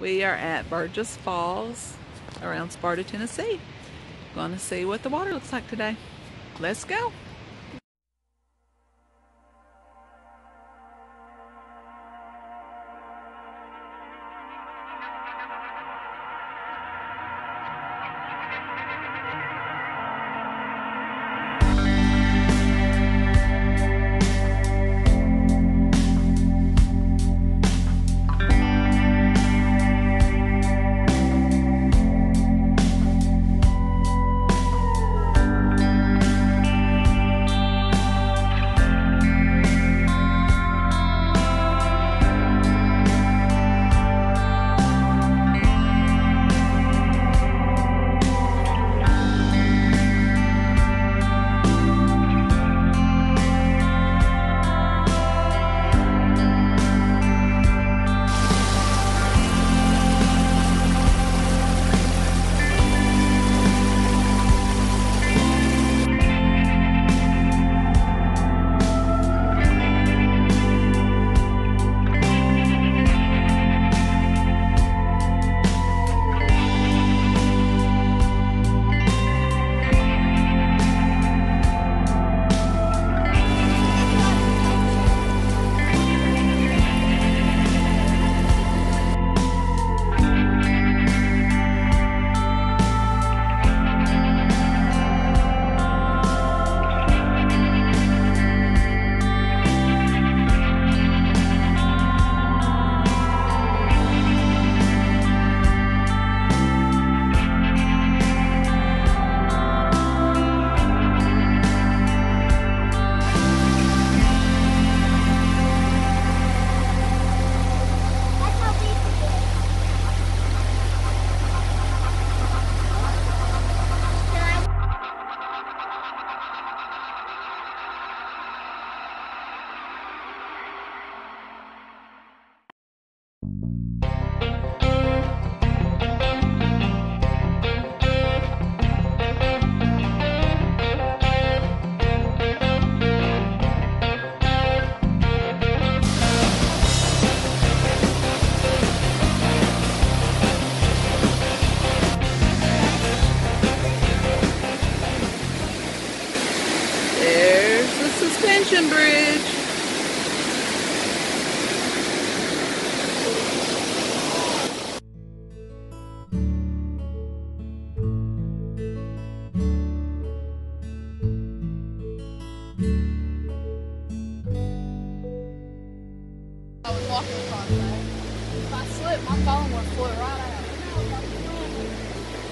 We are at Burgess Falls around Sparta, Tennessee. Going to see what the water looks like today. Let's go.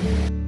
The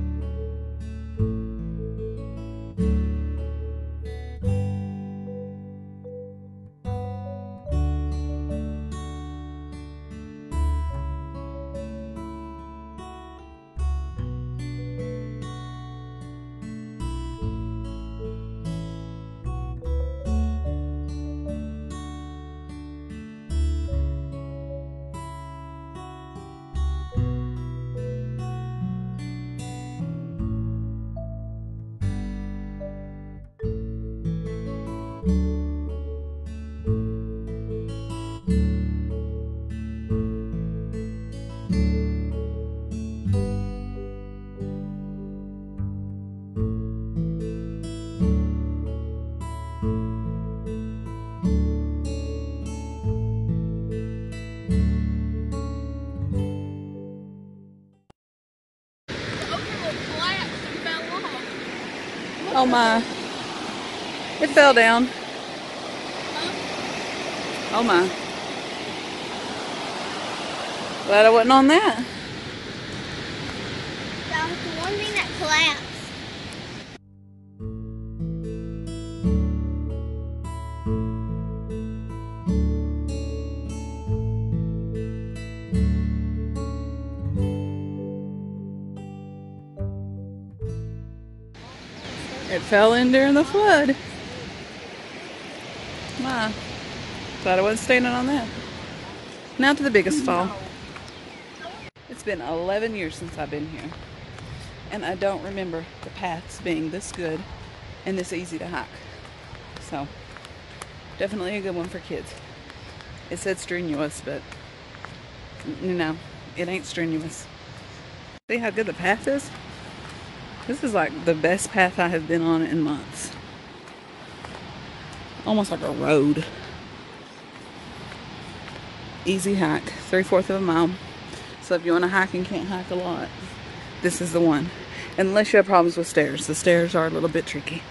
Oh my. It fell down. Oh my. Glad I wasn't on that. That was the one thing that collapsed. Fell in during the flood. My. Glad I wasn't standing on that. Now to the biggest fall. It's been 11 years since I've been here. And I don't remember the paths being this good and this easy to hike. So, definitely a good one for kids. It said strenuous, but you know, it ain't strenuous. See how good the path is? This is like the best path I have been on in months. Almost like a road. Easy hike, three fourths of a mile. So if you want to hike and can't hike a lot, this is the one. Unless you have problems with stairs. The stairs are a little bit tricky.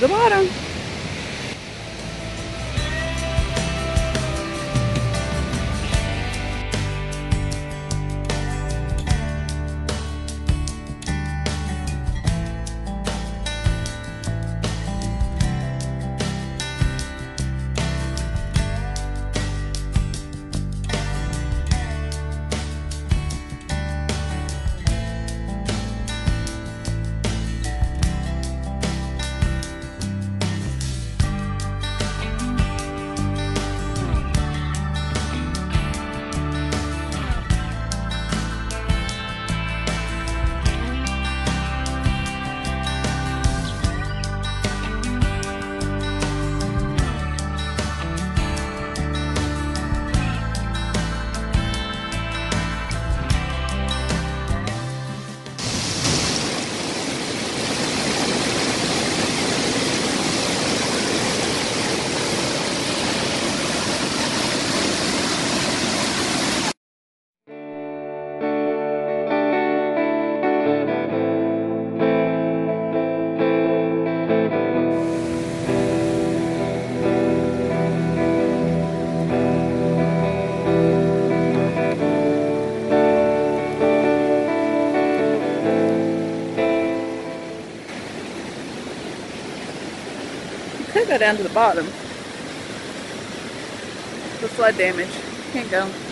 The bottom. Go down to the bottom. The flood damage. Can't go.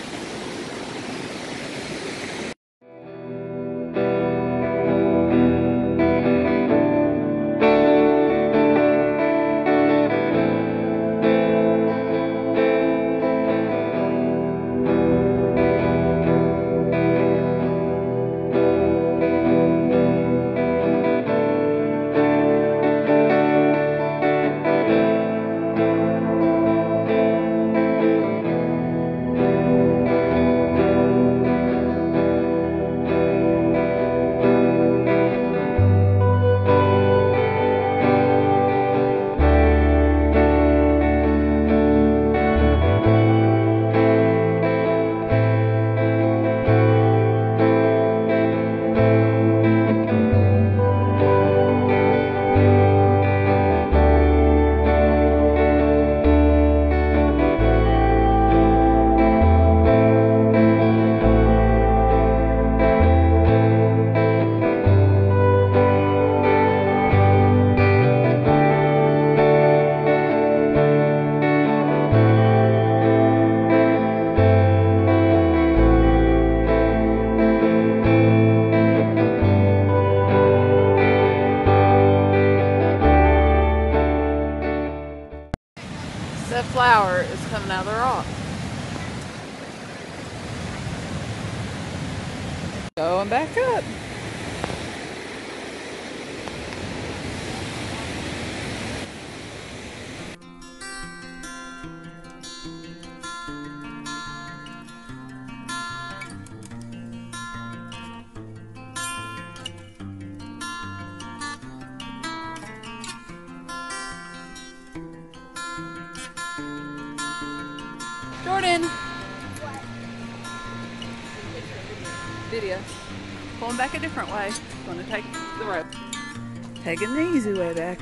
Going back up. Jordan. Video. Pulling back a different way. Going to take the road. Taking the easy way back.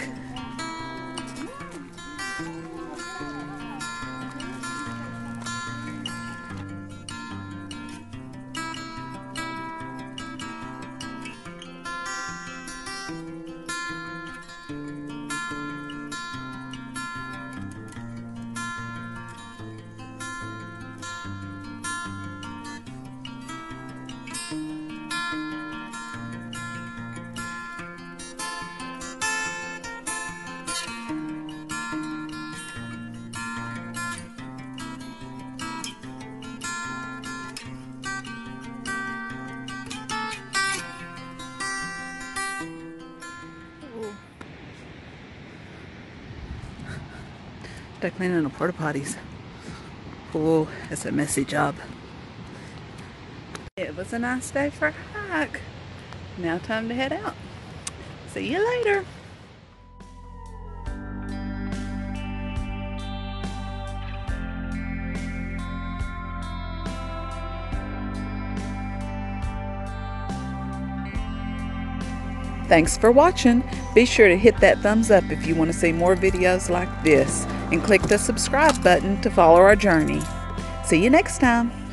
After cleaning the porta potties. Oh, it's a messy job. It was a nice day for a hike. Now time to head out. See you later. Thanks for watching. Be sure to hit that thumbs up if you want to see more videos like this and click the subscribe button to follow our journey. See you next time.